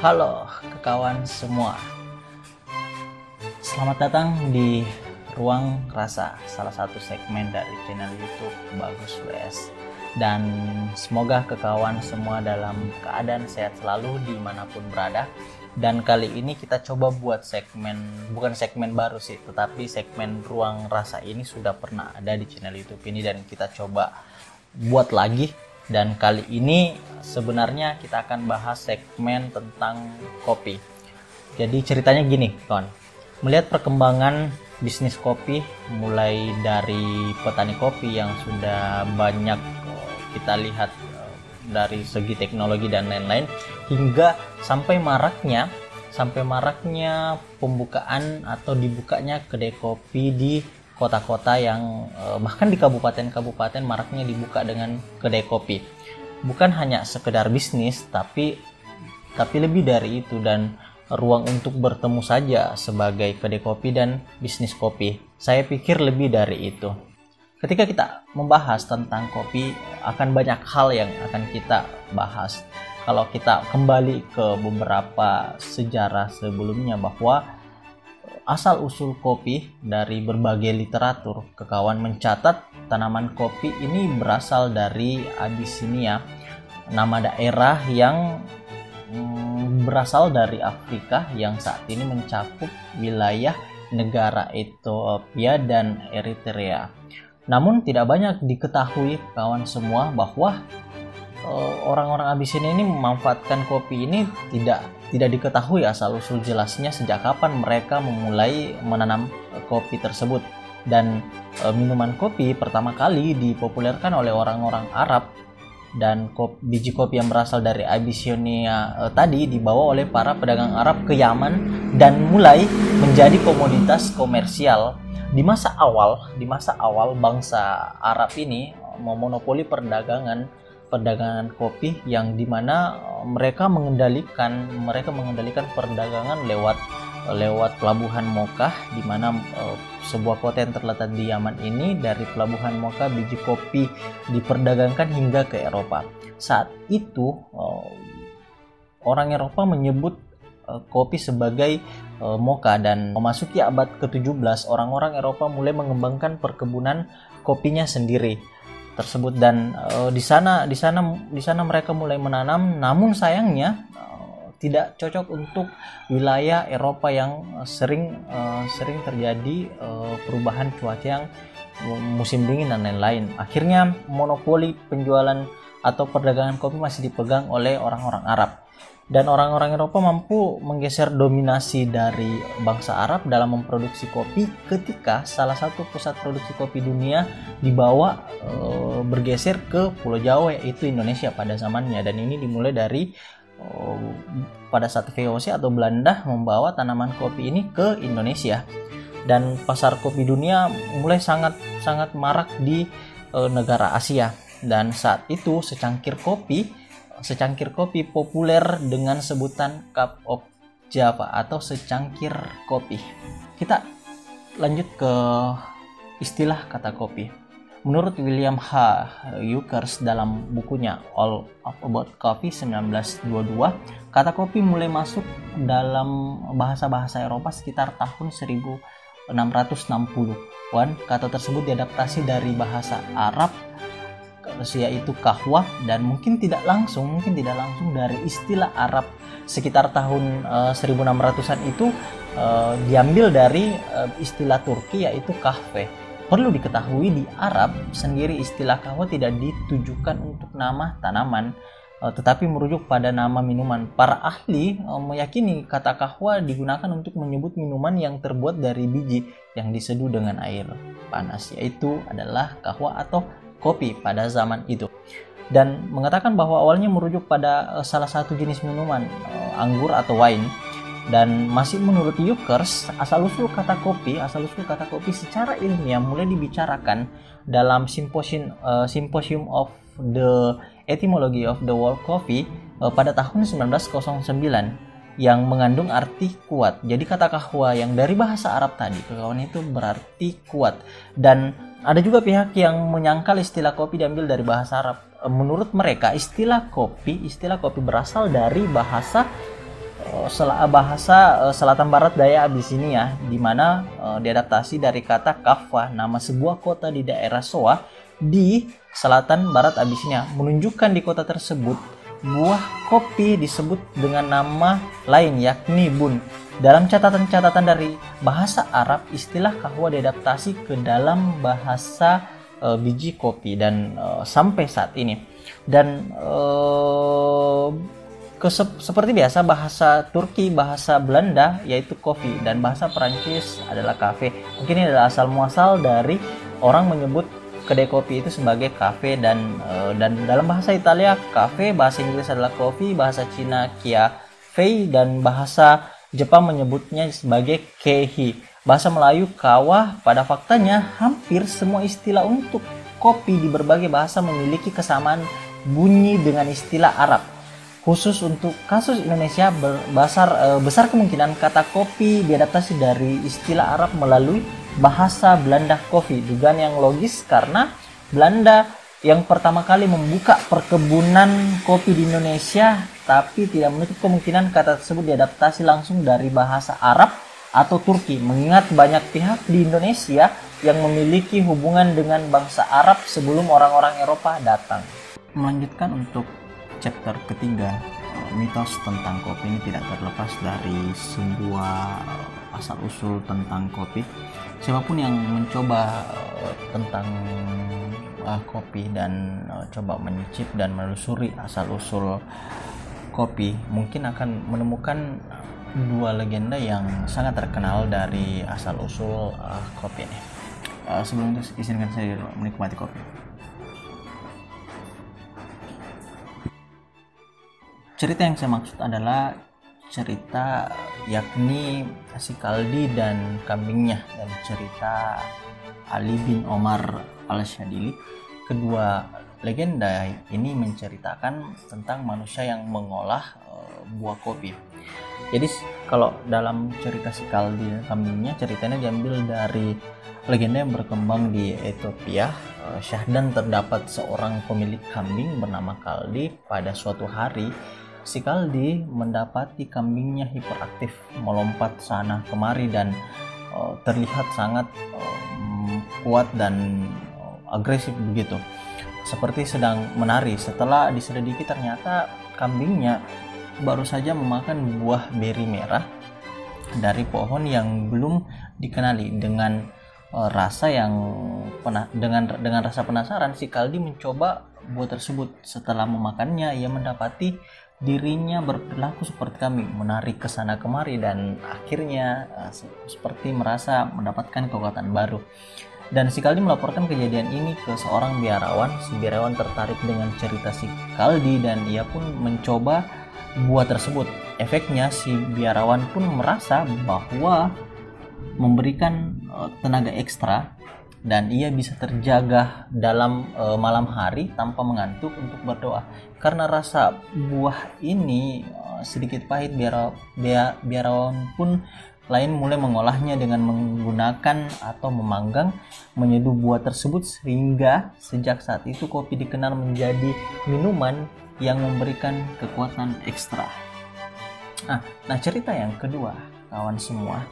Halo kawan semua. Selamat datang di Ruang Rasa Salah satu segmen dari channel youtube Bagus WS Dan semoga kekawan semua dalam keadaan sehat selalu di mana pun berada. Dan kali ini kita coba buat segmen Bukan segmen baru sih Tetapi segmen Ruang Rasa ini sudah pernah ada di channel youtube ini. Dan kita coba buat lagi dan kali ini sebenarnya kita akan bahas segmen tentang kopi. Jadi ceritanya gini, kawan. Melihat perkembangan bisnis kopi mulai dari petani kopi yang sudah banyak eh, kita lihat eh, dari segi teknologi dan lain-lain hingga sampai maraknya sampai maraknya pembukaan atau dibukanya kedai kopi di kota-kota yang eh, bahkan di kabupaten-kabupaten maraknya dibuka dengan kedai kopi. Bukan hanya sekedar bisnis, tapi tapi lebih dari itu dan ruang untuk bertemu saja sebagai kedai kopi dan bisnis kopi. Saya pikir lebih dari itu. Ketika kita membahas tentang kopi, akan banyak hal yang akan kita bahas. Kalau kita kembali ke beberapa sejarah sebelumnya bahwa asal usul kopi dari berbagai literatur. Kekawan mencatat tanaman kopi ini berasal dari Abyssinia, nama daerah yang mm, berasal dari Afrika yang saat ini mencakup wilayah negara Ethiopia dan Eritrea. Namun tidak banyak diketahui kawan semua bahwa eh, orang-orang Abyssinia ini memanfaatkan kopi ini tidak tidak diketahui asal usul jelasnya sejak kapan mereka memulai menanam kopi tersebut. Dan e, minuman kopi pertama kali dipopulerkan oleh orang-orang Arab dan kopi, biji kopi yang berasal dari Abyssinia e, tadi dibawa oleh para pedagang Arab ke Yaman dan mulai menjadi komoditas komersial. Di masa awal di masa awal bangsa Arab ini memonopoli perdagangan perdagangan kopi yang di mana eh, mereka mengendalikan mereka mengendalikan perdagangan lewat lewat pelabuhan Mokkah di mana uh, sebuah kota yang terletak di Yaman ini dari pelabuhan Mokkah biji kopi diperdagangkan hingga ke Eropa. Saat itu uh, orang Eropa menyebut uh, kopi sebagai mocha dan memasuki abad ke-17 orang-orang Eropa mulai mengembangkan perkebunan kopinya sendiri tersebut. Dan uh, di sana di sana di sana mereka mulai menanam. Namun sayangnya uh, tidak cocok untuk wilayah Eropa yang sering uh, sering terjadi uh, perubahan cuaca yang musim dingin dan lain-lain. Akhirnya monopoli penjualan atau perdagangan kopi masih dipegang oleh orang-orang Arab dan orang-orang Eropa mampu menggeser dominasi dari bangsa Arab dalam memproduksi kopi ketika salah satu pusat produksi kopi dunia dibawa e, bergeser ke Pulau Jawa yaitu Indonesia pada zamannya. Dan ini dimulai dari e, pada saat VOC atau Belanda membawa tanaman kopi ini ke Indonesia. Dan pasar kopi dunia mulai sangat sangat marak di e, negara Asia. Dan saat itu secangkir kopi secangkir kopi populer dengan sebutan cup of Java atau secangkir kopi. Kita lanjut ke istilah kata kopi. Menurut William H. Yukers dalam bukunya All About Coffee 1922, kata kopi mulai masuk dalam bahasa-bahasa Eropa sekitar tahun 1660-an. Kata tersebut diadaptasi dari bahasa Arab yaitu kahwah dan mungkin tidak langsung mungkin tidak langsung dari istilah Arab sekitar tahun uh, 1600-an itu uh, diambil dari uh, istilah Turki yaitu kahve. Perlu diketahui di Arab sendiri istilah kahwa tidak ditujukan untuk nama tanaman tetapi merujuk pada nama minuman. Para ahli meyakini kata kahwa digunakan untuk menyebut minuman yang terbuat dari biji yang diseduh dengan air panas yaitu adalah kahwa atau kopi pada zaman itu. Dan mengatakan bahwa awalnya merujuk pada uh, salah satu jenis minuman uh, anggur atau wine dan masih menurut Yukers asal usul kata kopi asal usul kata kopi secara ilmiah mulai dibicarakan dalam symposium uh, symposium of the etymology of the world coffee uh, pada tahun 1909 yang mengandung arti kuat. Jadi kata kahwa yang dari bahasa Arab tadi, kawan itu berarti kuat. Dan ada juga pihak yang menyangkal istilah kopi diambil dari bahasa Arab. Menurut mereka, istilah kopi, istilah kopi berasal dari bahasa bahasa selatan barat daya Abisinia di mana diadaptasi dari kata Kaffa nama sebuah kota di daerah Soa di selatan barat Abisinia menunjukkan di kota tersebut buah kopi disebut dengan nama lain yakni bun dalam catatan-catatan dari bahasa Arab, istilah kahwa diadaptasi ke dalam bahasa e, biji kopi dan e, sampai saat ini. Dan e, ke, seperti biasa bahasa Turki, bahasa Belanda yaitu kopi dan bahasa Perancis adalah kafe. Mungkin ini adalah asal muasal dari orang menyebut kedai kopi itu sebagai kafe dan e, dan dalam bahasa Italia kafe, bahasa Inggris adalah kopi, bahasa Cina kia dan bahasa Jepang menyebutnya sebagai kehi. Bahasa Melayu kawah pada faktanya hampir semua istilah untuk kopi di berbagai bahasa memiliki kesamaan bunyi dengan istilah Arab. Khusus untuk kasus Indonesia besar, eh, besar kemungkinan kata kopi diadaptasi dari istilah Arab melalui bahasa Belanda kopi. Dugaan yang logis karena Belanda yang pertama kali membuka perkebunan kopi di Indonesia tapi tidak menutup kemungkinan kata tersebut diadaptasi langsung dari bahasa Arab atau Turki mengingat banyak pihak di Indonesia yang memiliki hubungan dengan bangsa Arab sebelum orang-orang Eropa datang. Melanjutkan untuk chapter ketiga, mitos tentang kopi ini tidak terlepas dari sebuah eh, asal-usul tentang kopi. Siapa pun yang mencoba eh, tentang uh, kopi dan uh, coba menyicip dan menelusuri asal usul kopi mungkin akan menemukan dua legenda yang sangat terkenal dari asal usul uh, kopi ini. Uh, sebelum itu izinkan saya menikmati kopi. Cerita yang saya maksud adalah cerita yakni si Kaldi dan kambingnya dan cerita Ali bin Omar al-Syadili. Kedua legenda ini menceritakan tentang manusia yang mengolah uh, buah kopi. Jadi kalau dalam cerita si Kaldi kambingnya ceritanya diambil dari legenda yang berkembang di Ethiopia. Uh, Syahdan terdapat seorang pemilik kambing bernama Kaldi pada suatu hari si Kaldi mendapati kambingnya hiperaktif melompat sana kemari dan uh, terlihat sangat uh, kuat dan agresif begitu. Seperti sedang menari. Setelah diselidiki ternyata kambingnya baru saja memakan buah beri merah dari pohon yang belum dikenali. Dengan uh, rasa yang pernah dengan dengan rasa penasaran si Kaldi mencoba buah tersebut. Setelah memakannya ia mendapati dirinya berperilaku seperti kami menarik ke sana kemari dan akhirnya uh, seperti merasa mendapatkan kekuatan baru dan si Kaldi melaporkan kejadian ini ke seorang biarawan. Si biarawan tertarik dengan cerita si Kaldi dan ia pun mencoba buah tersebut. Efeknya si biarawan pun merasa bahwa memberikan uh, tenaga ekstra dan ia bisa terjaga dalam uh, malam hari tanpa mengantuk untuk berdoa. Karena rasa buah ini uh, sedikit pahit biara, biarawan pun lain mulai mengolahnya dengan menggunakan atau memanggang menyeduh buah tersebut sehingga sejak saat itu kopi dikenal menjadi minuman yang memberikan kekuatan ekstra. Nah, nah cerita yang kedua, kawan semua,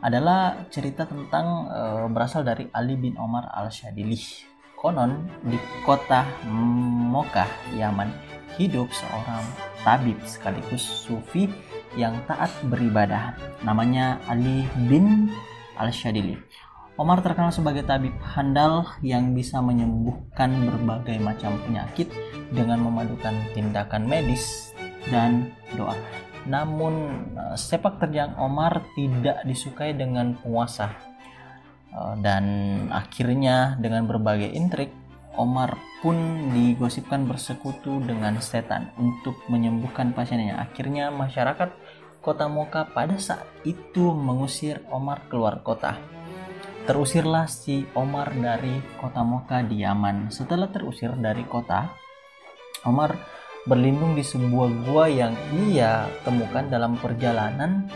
adalah cerita tentang e, berasal dari Ali bin Omar al-Syadili. Konon di kota Mokkah, Yaman, hidup seorang tabib sekaligus sufi yang taat beribadah. Namanya Ali bin Al-Syadili. Omar terkenal sebagai tabib handal yang bisa menyembuhkan berbagai macam penyakit dengan memadukan tindakan medis dan doa. Namun eh, sepak terjang Omar tidak disukai dengan penguasa eh, dan akhirnya dengan berbagai intrik Omar pun digosipkan bersekutu dengan setan untuk menyembuhkan pasiennya. Akhirnya masyarakat kota Moka pada saat itu mengusir Omar keluar kota. Terusirlah si Omar dari kota Moka di Yaman. Setelah terusir dari kota, Omar berlindung di sebuah gua yang ia temukan dalam perjalanan.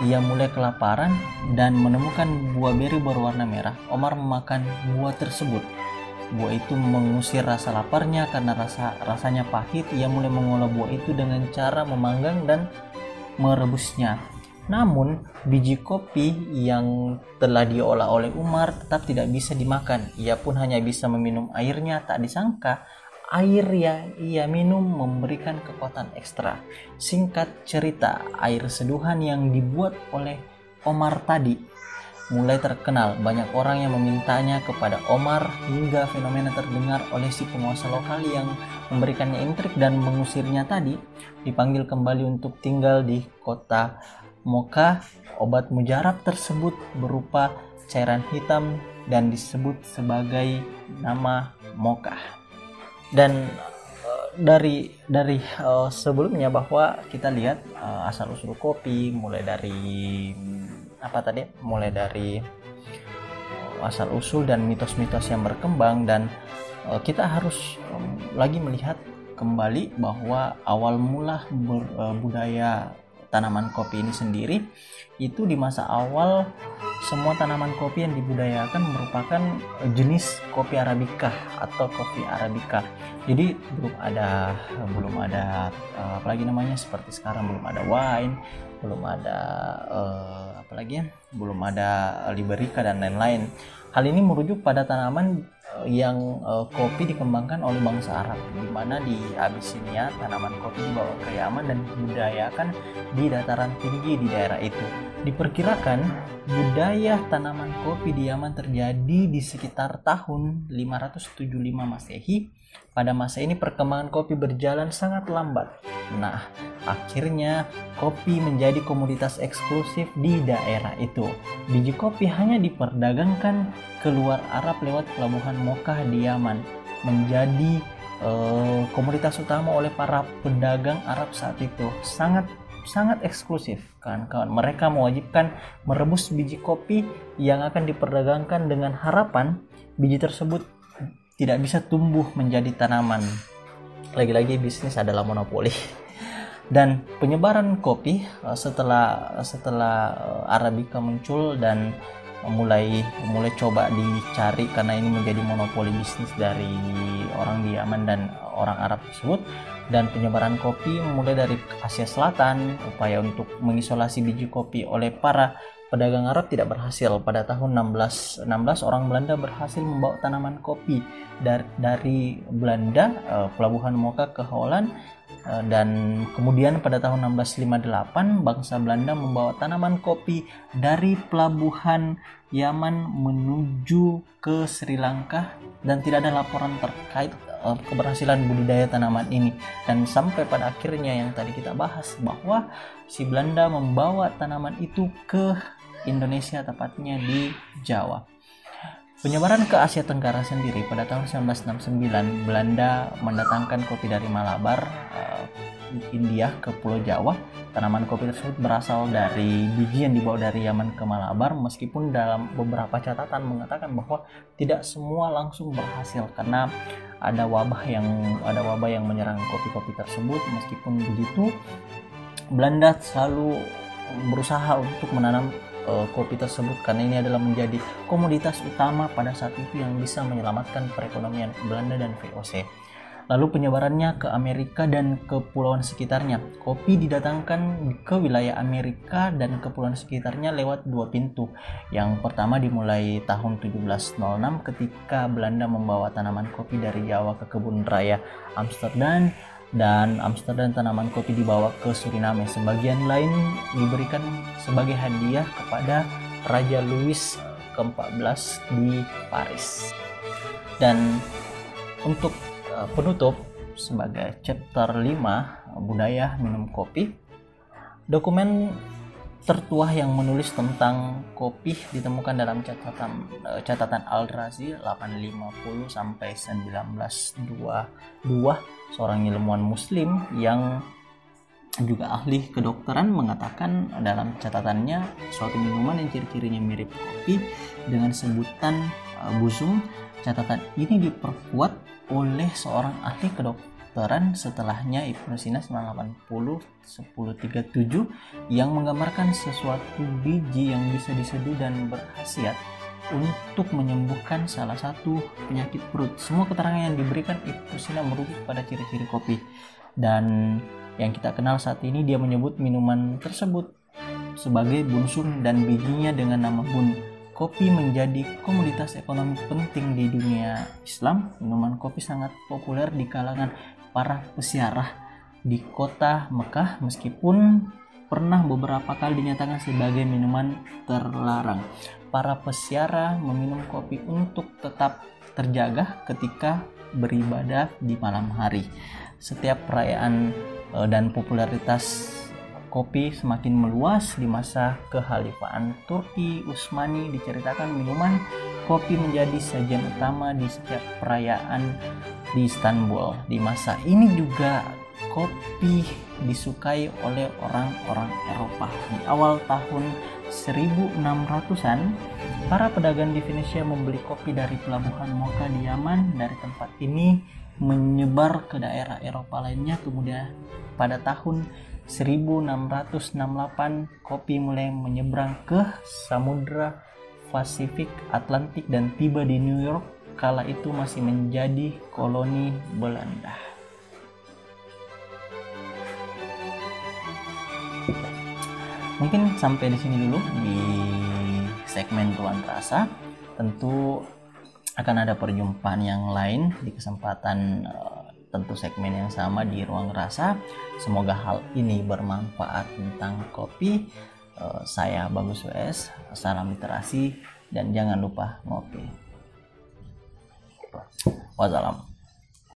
Ia mulai kelaparan dan menemukan buah beri berwarna merah. Omar memakan buah tersebut buah itu mengusir rasa laparnya karena rasa rasanya pahit ia mulai mengolah buah itu dengan cara memanggang dan merebusnya. Namun, biji kopi yang telah diolah oleh Umar tetap tidak bisa dimakan. Ia pun hanya bisa meminum airnya. Tak disangka, air yang ia minum memberikan kekuatan ekstra. Singkat cerita, air seduhan yang dibuat oleh Omar tadi mulai terkenal. Banyak orang yang memintanya kepada Omar hingga fenomena terdengar oleh si penguasa lokal yang memberikannya intrik dan mengusirnya tadi dipanggil kembali untuk tinggal di kota Moka. Obat mujarab tersebut berupa cairan hitam dan disebut sebagai nama Moka. Dan uh, dari dari uh, sebelumnya bahwa kita lihat uh, asal usul kopi mulai dari apa tadi mulai dari uh, asal usul dan mitos-mitos yang berkembang dan uh, kita harus um, lagi melihat kembali bahwa awal mula ber, uh, budaya tanaman kopi ini sendiri itu di masa awal semua tanaman kopi yang dibudayakan merupakan jenis kopi arabica atau kopi arabica. Jadi belum ada belum ada apalagi namanya seperti sekarang belum ada wine, belum ada uh, apalagi ya, belum ada liberica dan lain-lain. Hal ini merujuk pada tanaman yang uh, kopi dikembangkan oleh bangsa Arab di mana di Abyssinia tanaman kopi dibawa ke Yaman dan dibudayakan di dataran tinggi di daerah itu. Diperkirakan budaya tanaman kopi di Yaman terjadi di sekitar tahun 575 Masehi. Pada masa ini perkembangan kopi berjalan sangat lambat. Nah, akhirnya kopi menjadi komoditas eksklusif di daerah itu. Biji kopi hanya diperdagangkan keluar Arab lewat pelabuhan Mokkah di Yaman menjadi uh, komoditas utama oleh para pedagang Arab saat itu. Sangat sangat eksklusif kan kawan mereka mewajibkan merebus biji kopi yang akan diperdagangkan dengan harapan biji tersebut tidak bisa tumbuh menjadi tanaman. Lagi-lagi bisnis adalah monopoli. Dan penyebaran kopi eh, setelah setelah eh, arabica muncul dan mulai mulai coba dicari karena ini menjadi monopoli bisnis dari orang di Yaman dan orang Arab tersebut. Dan penyebaran kopi mulai dari Asia Selatan upaya untuk mengisolasi biji kopi oleh para pedagang Arab tidak berhasil. Pada tahun 1616 orang Belanda berhasil membawa tanaman kopi dari, Belanda eh, pelabuhan Moka ke Holland eh, dan kemudian pada tahun 1658 bangsa Belanda membawa tanaman kopi dari pelabuhan Yaman menuju ke Sri Lanka dan tidak ada laporan terkait uh, keberhasilan budidaya tanaman ini. Dan sampai pada akhirnya yang tadi kita bahas bahwa si Belanda membawa tanaman itu ke Indonesia tepatnya di Jawa. Penyebaran ke Asia Tenggara sendiri pada tahun 1969 Belanda mendatangkan kopi dari Malabar uh, India ke Pulau Jawa. Tanaman kopi tersebut berasal dari biji yang dibawa dari Yaman ke Malabar meskipun dalam beberapa catatan mengatakan bahwa tidak semua langsung berhasil karena ada wabah yang ada wabah yang menyerang kopi-kopi tersebut meskipun begitu Belanda selalu berusaha untuk menanam uh, kopi tersebut karena ini adalah menjadi komoditas utama pada saat itu yang bisa menyelamatkan perekonomian Belanda dan VOC. Lalu penyebarannya ke Amerika dan kepulauan sekitarnya. Kopi didatangkan ke wilayah Amerika dan kepulauan sekitarnya lewat dua pintu. Yang pertama dimulai tahun 1706 ketika Belanda membawa tanaman kopi dari Jawa ke kebun raya Amsterdam dan Amsterdam tanaman kopi dibawa ke Suriname. Sebagian lain diberikan sebagai hadiah kepada Raja Louis ke-14 di Paris. Dan untuk Eh, penutup sebagai chapter 5 budaya minum kopi dokumen tertua yang menulis tentang kopi ditemukan dalam catatan eh, catatan Al-Razi 850 sampai 1922 seorang ilmuwan muslim yang juga ahli kedokteran mengatakan dalam catatannya suatu minuman yang ciri-cirinya mirip kopi dengan sebutan uh, busung. Catatan ini diperkuat oleh seorang ahli kedokteran setelahnya Ibnu Sina 980 1037 yang menggambarkan sesuatu biji yang bisa diseduh dan berkhasiat untuk menyembuhkan salah satu penyakit perut. Semua keterangan yang diberikan Ibnu Sina merujuk pada ciri-ciri kopi. dan yang kita kenal saat ini dia menyebut minuman tersebut sebagai bunsun dan bijinya dengan nama bun. Kopi menjadi komoditas ekonomi penting di dunia Islam. Minuman kopi sangat populer di kalangan para pesiarah di kota Mekah meskipun pernah beberapa kali dinyatakan sebagai minuman terlarang. Para pesiarah meminum kopi untuk tetap terjaga ketika beribadah di malam hari. Setiap perayaan eh, dan popularitas kopi semakin meluas di masa kekhalifahan Turki Utsmani diceritakan minuman kopi menjadi sajian utama di setiap perayaan di Istanbul. Di masa ini juga kopi disukai oleh orang-orang Eropa. Di awal tahun 1600-an, para pedagang di Venesia membeli kopi dari pelabuhan Mocha di Yaman. Dari tempat ini menyebar ke daerah Eropa lainnya. Kemudian pada tahun 1668 kopi mulai menyeberang ke Samudra Pasifik Atlantik dan tiba di New York kala itu masih menjadi koloni Belanda. Mungkin sampai di sini dulu di segmen Tuan Rasa. Tentu akan ada perjumpaan yang lain di kesempatan uh, tentu segmen yang sama di ruang rasa. Semoga hal ini bermanfaat tentang kopi. Uh, saya Bagus WS, salam literasi dan jangan lupa ngopi. Wassalam.